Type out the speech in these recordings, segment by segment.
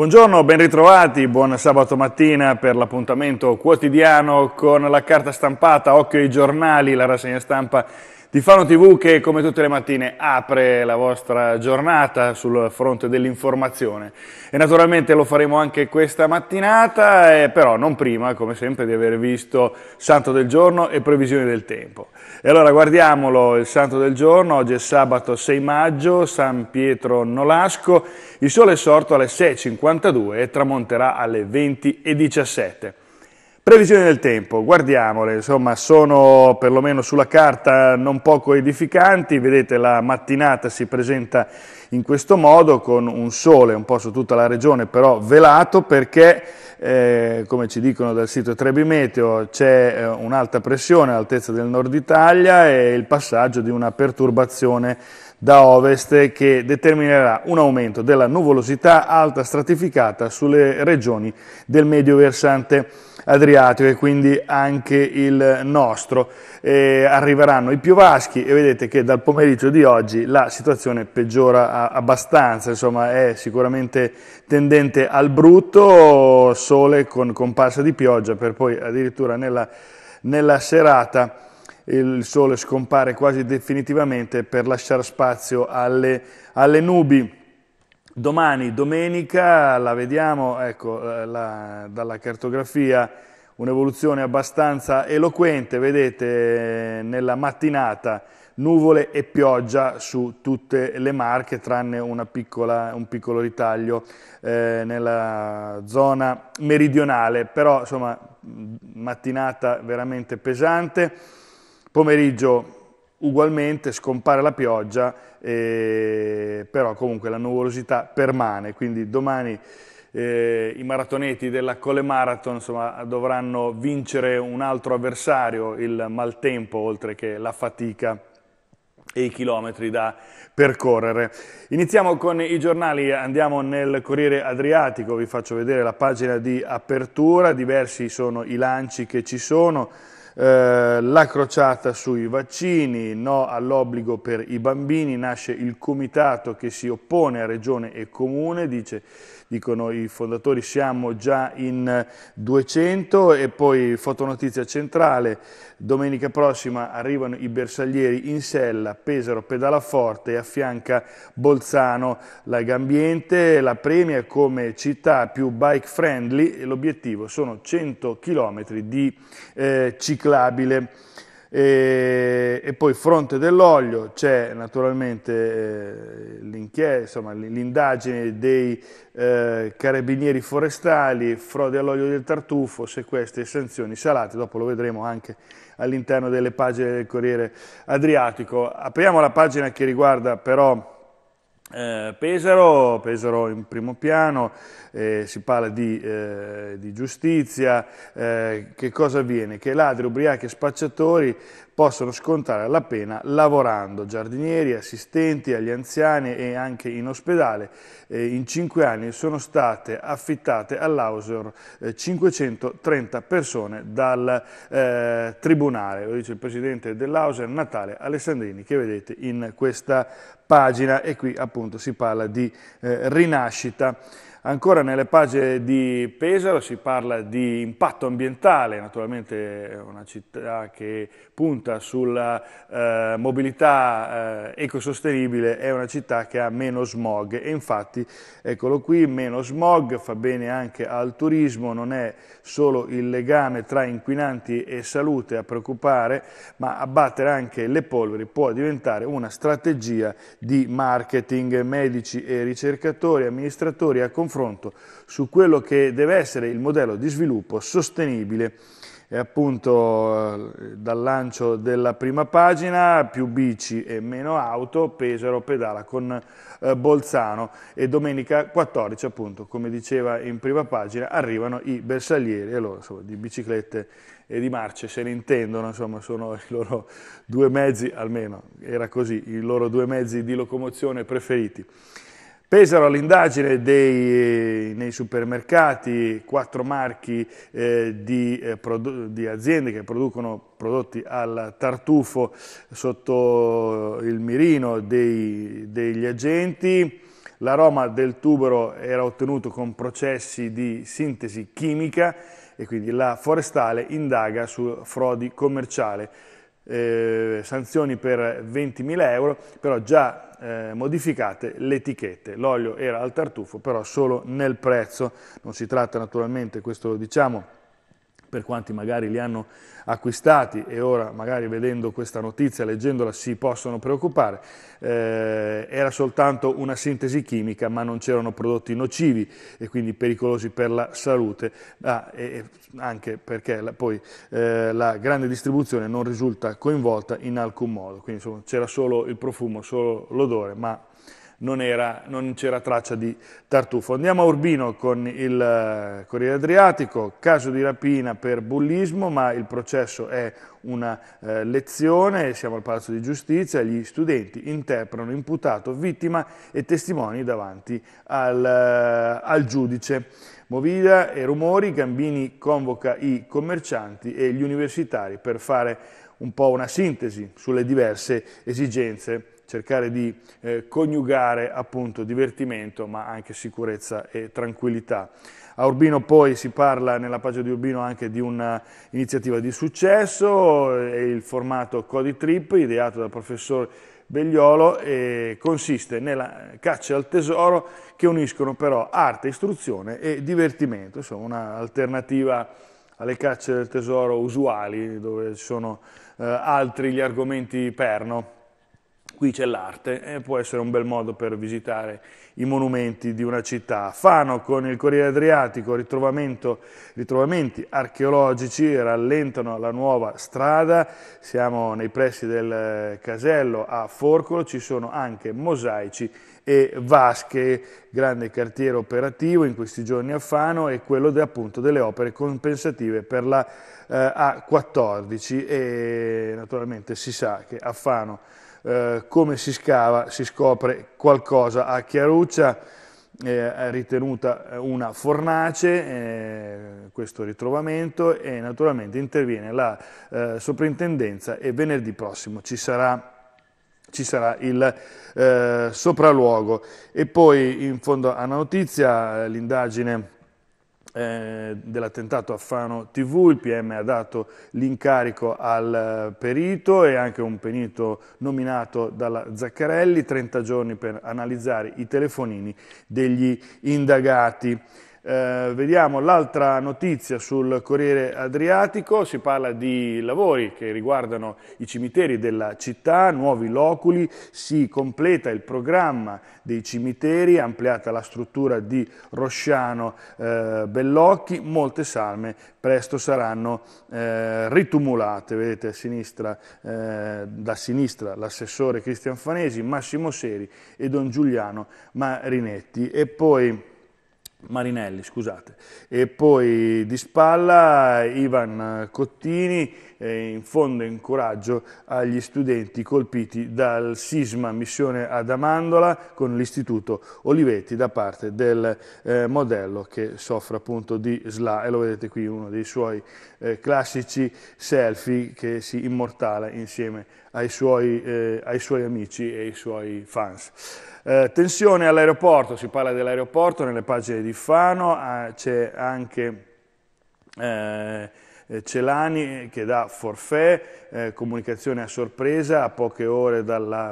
Buongiorno, ben ritrovati, buon sabato mattina per l'appuntamento quotidiano con la carta stampata, occhio ai giornali, la rassegna stampa di Fano TV che come tutte le mattine apre la vostra giornata sul fronte dell'informazione e naturalmente lo faremo anche questa mattinata, eh, però non prima come sempre di aver visto Santo del Giorno e previsioni del tempo. E allora guardiamolo il Santo del Giorno, oggi è sabato 6 maggio, San Pietro Nolasco, il sole è sorto alle 6.52 e tramonterà alle 20.17. Previsioni del tempo, guardiamole, insomma sono perlomeno sulla carta non poco edificanti, vedete la mattinata si presenta in questo modo con un sole un po' su tutta la regione però velato perché eh, come ci dicono dal sito Trebi Meteo c'è eh, un'alta pressione all'altezza del nord Italia e il passaggio di una perturbazione da ovest che determinerà un aumento della nuvolosità alta stratificata sulle regioni del medio versante Adriatico e quindi anche il nostro. Eh, arriveranno i piovaschi e vedete che dal pomeriggio di oggi la situazione peggiora abbastanza, insomma è sicuramente tendente al brutto, sole con comparsa di pioggia per poi addirittura nella, nella serata il sole scompare quasi definitivamente per lasciare spazio alle, alle nubi. Domani, domenica, la vediamo ecco, eh, la, dalla cartografia un'evoluzione abbastanza eloquente, vedete nella mattinata nuvole e pioggia su tutte le marche tranne piccola, un piccolo ritaglio eh, nella zona meridionale, però insomma mattinata veramente pesante, pomeriggio ugualmente scompare la pioggia, eh, però comunque la nuvolosità permane, quindi domani eh, i maratoneti della Cole Marathon insomma, dovranno vincere un altro avversario, il maltempo, oltre che la fatica e i chilometri da percorrere. Iniziamo con i giornali, andiamo nel Corriere Adriatico, vi faccio vedere la pagina di apertura, diversi sono i lanci che ci sono, eh, la crociata sui vaccini, no all'obbligo per i bambini, nasce il comitato che si oppone a regione e comune, dice dicono i fondatori siamo già in 200 e poi fotonotizia centrale, domenica prossima arrivano i bersaglieri in Sella, Pesaro pedala forte e affianca Bolzano la Gambiente, la premia come città più bike friendly e l'obiettivo sono 100 km di eh, ciclabile. E, e, poi fronte dell'olio c'è naturalmente eh, l'indagine dei eh, carabinieri forestali, frode all'olio del tartufo, sequestri e sanzioni salate, dopo lo vedremo anche all'interno delle pagine del Corriere Adriatico. Apriamo la pagina che riguarda però eh, Pesaro, Pesaro in primo piano, eh, si parla di, eh, di giustizia, eh, che cosa avviene? Che ladri, ubriachi e spacciatori possono scontare la pena lavorando, giardinieri, assistenti agli anziani e anche in ospedale. Eh, in cinque anni sono state affittate all'Ausor 530 eh, persone dal Tribunale, lo dice il presidente dell'Ausor Natale Alessandrini che vedete in questa pagina e qui appunto si parla di eh, rinascita. Ancora nelle pagine di Pesaro si parla di impatto ambientale, naturalmente è una città che punta sulla eh, mobilità eh, ecosostenibile, è una città che ha meno smog e infatti eccolo qui, meno smog, fa bene anche al turismo, non è solo il legame tra inquinanti e salute a preoccupare, ma abbattere anche le polveri può diventare una strategia di marketing, medici e ricercatori, amministratori a confronto confronto su quello che deve essere il modello di sviluppo sostenibile. E appunto eh, dal lancio della prima pagina più bici e meno auto, Pesaro pedala con eh, Bolzano. E domenica 14 appunto come diceva in prima pagina arrivano i bersaglieri. Loro insomma, di biciclette e di marce se ne intendono, insomma sono i loro due mezzi, almeno era così, i loro due mezzi di locomozione preferiti. Pesaro all'indagine nei supermercati quattro marchi eh, di, eh, di, aziende che producono prodotti al tartufo sotto il mirino dei, degli agenti. L'aroma del tubero era ottenuto con processi di sintesi chimica e quindi la forestale indaga su frodi commerciale. Eh, sanzioni per 20.000 euro, però già eh, modificate le etichette. L'olio era al tartufo, però solo nel prezzo. Non si tratta naturalmente, questo lo diciamo, per quanti magari li hanno acquistati e ora magari vedendo questa notizia, leggendola, si possono preoccupare. Eh, era soltanto una sintesi chimica, ma non c'erano prodotti nocivi e quindi pericolosi per la salute, ah, e anche perché la, poi eh, la grande distribuzione non risulta coinvolta in alcun modo, quindi c'era solo il profumo, solo l'odore, ma non, c'era traccia di tartufo. Andiamo a Urbino con il eh, Corriere Adriatico, caso di rapina per bullismo, ma il processo è una eh, lezione, siamo al Palazzo di Giustizia, gli studenti interpretano imputato, vittima e testimoni davanti al, eh, al giudice. Movida e rumori, Gambini convoca i commercianti e gli universitari per fare un po' una sintesi sulle diverse esigenze cercare di eh, coniugare appunto divertimento ma anche sicurezza e tranquillità. A Urbino poi si parla nella pagina di Urbino anche di un'iniziativa di successo, è il formato Cody Trip ideato dal professor Begliolo e consiste nella caccia al tesoro che uniscono però arte, istruzione e divertimento, insomma un'alternativa alle cacce del tesoro usuali dove ci sono eh, altri gli argomenti perno qui c'è l'arte e può essere un bel modo per visitare i monumenti di una città. Fano con il Corriere Adriatico, ritrovamenti archeologici, rallentano la nuova strada, siamo nei pressi del casello a Forcolo, ci sono anche mosaici e vasche, grande quartiere operativo in questi giorni a Fano e quello de, appunto delle opere compensative per la eh, A14 e naturalmente si sa che a Fano eh, come si scava si scopre qualcosa. A Chiaruccia eh, è ritenuta una fornace eh, questo ritrovamento e naturalmente interviene la eh, soprintendenza e venerdì prossimo ci sarà ci sarà il eh, sopralluogo. E poi in fondo alla notizia l'indagine eh, dell'attentato a Fano TV, il PM ha dato l'incarico al perito e anche un perito nominato dalla Zaccarelli, 30 giorni per analizzare i telefonini degli indagati. Eh, vediamo l'altra notizia sul Corriere Adriatico, si parla di lavori che riguardano i cimiteri della città, nuovi loculi, si completa il programma dei cimiteri, ampliata la struttura di Rosciano eh, Bellocchi, molte salme presto saranno eh, ritumulate, vedete a sinistra, eh, da sinistra l'assessore Cristian Fanesi, Massimo Seri e Don Giuliano Marinetti. E poi Marinelli, scusate. E poi di spalla Ivan Cottini eh, infonde incoraggio agli studenti colpiti dal sisma missione ad Amandola con l'istituto Olivetti da parte del eh, modello che soffre appunto di SLA e lo vedete qui uno dei suoi eh, classici selfie che si immortala insieme ai suoi, eh, ai suoi amici e ai suoi fans. Eh, tensione all'aeroporto, si parla dell'aeroporto nelle pagine di Fano, eh, c'è anche eh, Celani che dà forfè, eh, comunicazione a sorpresa a poche ore,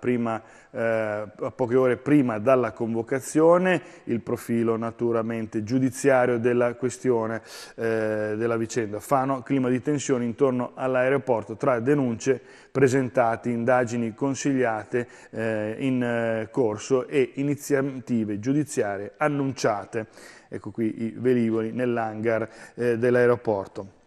prima, eh, a poche ore prima dalla convocazione, il profilo naturalmente giudiziario della questione eh, della vicenda. Fano clima di tensione intorno all'aeroporto tra denunce presentate, indagini consigliate eh, in eh, corso e iniziative giudiziarie annunciate. Ecco qui i velivoli nell'hangar dell'aeroporto.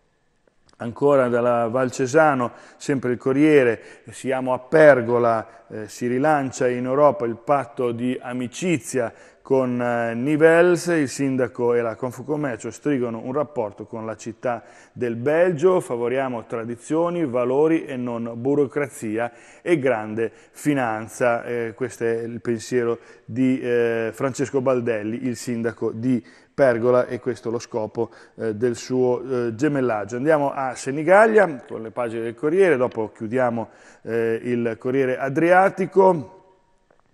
Ancora dalla Val Cesano, sempre il Corriere, siamo a Pergola, eh, si rilancia in Europa il patto di amicizia con eh, Nivelles, il sindaco e la Confcommercio strigono un rapporto con la città del Belgio, favoriamo tradizioni, valori e non burocrazia e grande finanza. Eh, questo è il pensiero di eh, Francesco Baldelli, il sindaco di Pergola e questo è lo scopo eh, del suo eh, gemellaggio. Andiamo a Senigallia con le pagine del Corriere, dopo chiudiamo eh, il Corriere Adriatico.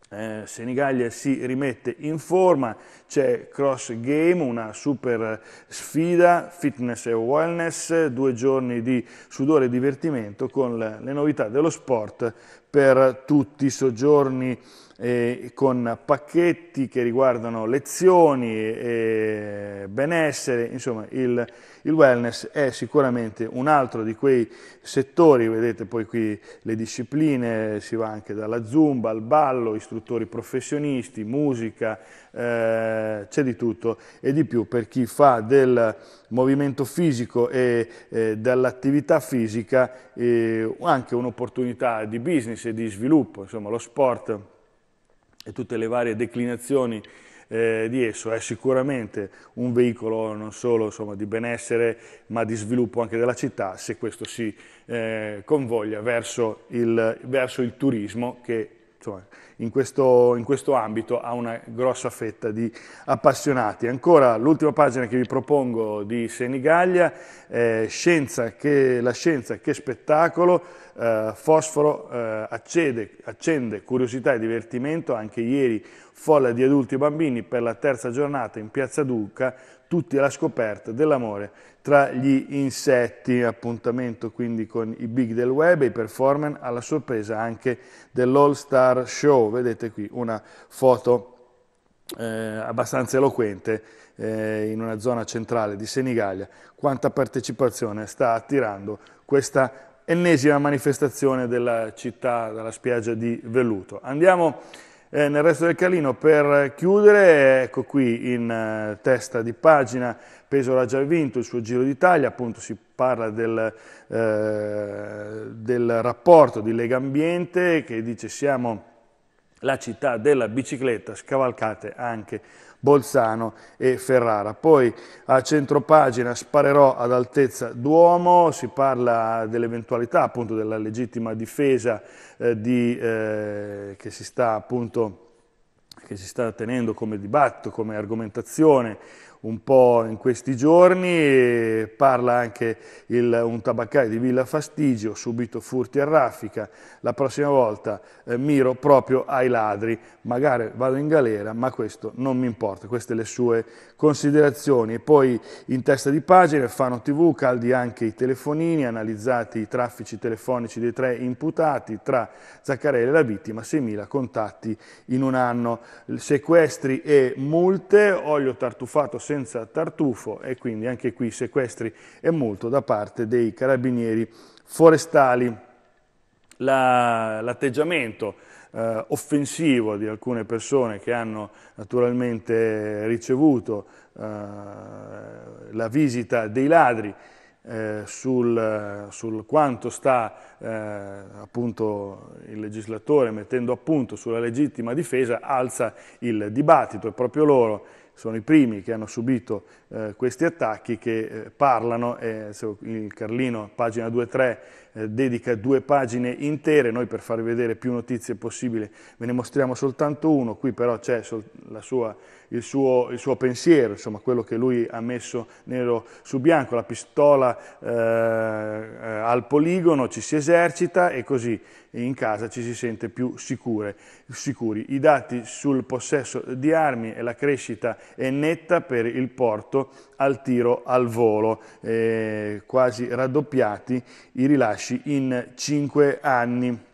Eh, Senigallia si rimette in forma, c'è Cross Game, una super sfida, fitness e wellness, due giorni di sudore e divertimento con le, novità dello sport per tutti i soggiorni eh, con pacchetti che riguardano lezioni, e benessere, insomma il, il, wellness è sicuramente un altro di quei settori, vedete poi qui le discipline, si va anche dalla zumba al ballo, istruttori professionisti, musica, eh, c'è di tutto e di più per chi fa del movimento fisico e eh, dall'attività fisica eh, anche un'opportunità di business e di sviluppo, insomma lo sport e tutte le varie declinazioni eh, di esso è sicuramente un veicolo non solo insomma, di benessere ma di sviluppo anche della città se questo si eh, convoglia verso il, verso il turismo che insomma, in, questo, in questo ambito ha una grossa fetta di appassionati. Ancora l'ultima pagina che vi propongo di Senigallia, eh, scienza che, la scienza che spettacolo, eh, Fosforo eh, accede, accende curiosità e divertimento, anche ieri folla di adulti e bambini per la terza giornata in Piazza Duca, tutti alla scoperta dell'amore tra gli insetti, appuntamento quindi con i big del web e i performer alla sorpresa anche dell'All Star Show, vedete qui una foto eh, abbastanza eloquente eh, in una zona centrale di Senigallia, quanta partecipazione sta attirando questa ennesima manifestazione della città, della spiaggia di Velluto. Andiamo eh, nel resto del Calino per chiudere, ecco qui in eh, testa di pagina, Pesaro ha già vinto il suo Giro d'Italia, appunto si parla del, eh, del rapporto di Lega Ambiente che dice siamo la città della bicicletta, scavalcate anche Bolzano e Ferrara. Poi a centropagina sparerò ad altezza Duomo, si parla dell'eventualità appunto della legittima difesa eh, di, eh, che si sta appunto che si sta tenendo come dibattito, come argomentazione un po' in questi giorni, parla anche il, un tabaccaio di Villa Fastigio, subito furti a raffica, la prossima volta eh, miro proprio ai ladri, magari vado in galera, ma questo non mi importa, queste le sue considerazioni. E poi in testa di pagina Fano TV, caldi anche i telefonini, analizzati i traffici telefonici dei tre imputati, tra Zaccarelli e la vittima, 6.000 contatti in un anno, sequestri e multe, olio tartufato senza tartufo e quindi anche qui sequestri e multo da parte dei carabinieri forestali. L'atteggiamento la, eh, offensivo di alcune persone che hanno naturalmente ricevuto eh, la visita dei ladri eh, sul, sul, quanto sta eh, appunto il legislatore mettendo a punto sulla legittima difesa alza il dibattito, è proprio loro sono i primi che hanno subito eh, questi attacchi che eh, parlano, eh, il Carlino, pagina 2-3, eh, dedica due pagine intere, noi per farvi vedere più notizie possibile ve ne mostriamo soltanto uno, qui però c'è il, il, suo, pensiero, insomma quello che lui ha messo nero su bianco, la pistola eh, al poligono, ci si esercita e così in casa ci si sente più sicure, sicuri. I dati sul possesso di armi e la crescita è netta per il porto al tiro al volo, eh, quasi raddoppiati i rilasci in cinque anni.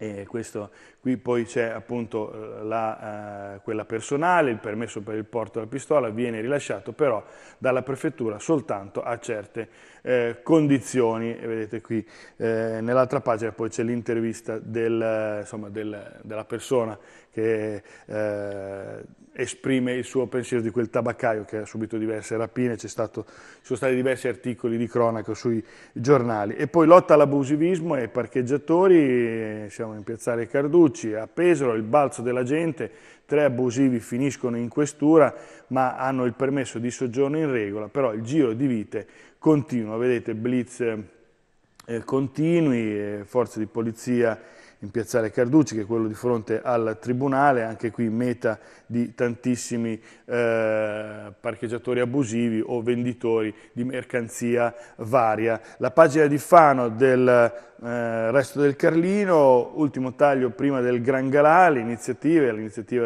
E questo, qui poi c'è appunto eh, la, eh, quella personale, il permesso per il porto della pistola viene rilasciato però dalla prefettura soltanto a certe eh, condizioni e vedete qui eh, nell'altra pagina poi c'è l'intervista del, del, della persona che eh, esprime il suo pensiero di quel tabaccaio che ha subito diverse rapine, ci sono stati diversi articoli di cronaca sui giornali. E poi lotta all'abusivismo e parcheggiatori, siamo in Piazzale Carducci, a Pesaro, il balzo della gente, tre abusivi finiscono in questura ma hanno il permesso di soggiorno in regola, però il giro di vite continua, vedete blitz eh, continui, forze di polizia in piazzale Carducci, che è quello di fronte al Tribunale, anche qui meta di tantissimi eh, parcheggiatori abusivi o venditori di mercanzia varia. La pagina di Fano del eh, Resto del Carlino, ultimo taglio prima del Gran Galà, l'iniziativa,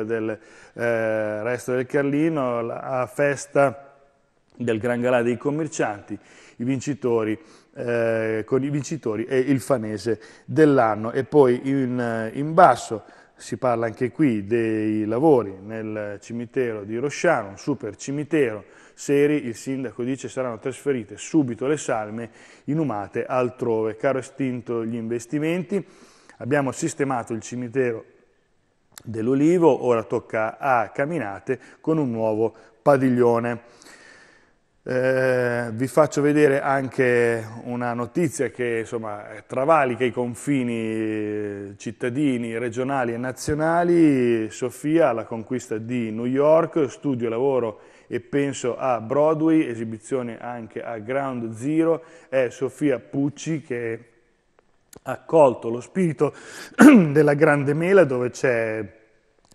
del eh, Resto del Carlino, la festa del Gran Galà dei commercianti, i vincitori, eh, con i vincitori e il fanese dell'anno. E poi in, in, basso si parla anche qui dei lavori nel cimitero di Rosciano, un super cimitero, seri, il sindaco dice saranno trasferite subito le salme inumate altrove. Caro estinto gli investimenti, abbiamo sistemato il cimitero dell'Olivo, ora tocca a Caminate con un nuovo padiglione. Eh, vi faccio vedere anche una notizia che insomma, travalica i confini eh, cittadini, regionali e nazionali. Sofia alla conquista di New York, studio, lavoro e penso a Broadway, esibizione anche a Ground Zero. È Sofia Pucci che ha colto lo spirito della grande mela dove c'è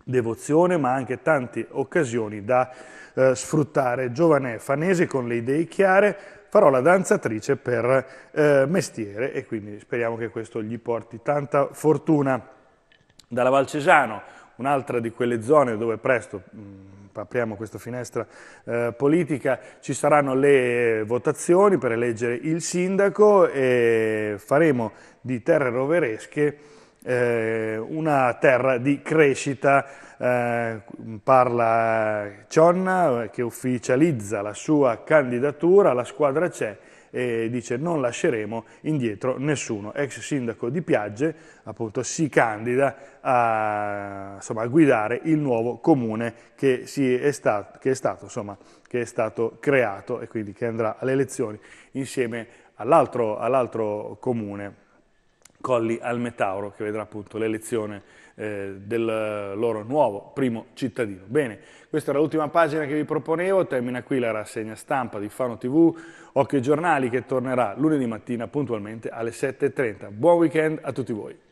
devozione ma anche tante occasioni da eh, sfruttare. Giovane fanese con le idee chiare, farò la danzatrice per eh, mestiere e quindi speriamo che questo gli porti tanta fortuna. Dalla Valcesano, un'altra di quelle zone dove presto mh, apriamo questa finestra eh, politica, ci saranno le votazioni per eleggere il sindaco e faremo di terre roveresche eh, una terra di crescita eh, parla Cionna che ufficializza la sua candidatura, la squadra c'è e dice non lasceremo indietro nessuno. Ex sindaco di Piagge appunto si candida a, insomma, a guidare il nuovo comune che, è, stato, che, è stato, insomma, che è stato creato e quindi che andrà alle elezioni insieme all'altro all comune. Colli al Metauro, che vedrà appunto l'elezione eh, del loro nuovo primo cittadino. Bene, questa era l'ultima pagina che vi proponevo, termina qui la rassegna stampa di Fano TV, Occhio ai giornali che tornerà lunedì mattina puntualmente alle 7.30. Buon weekend a tutti voi.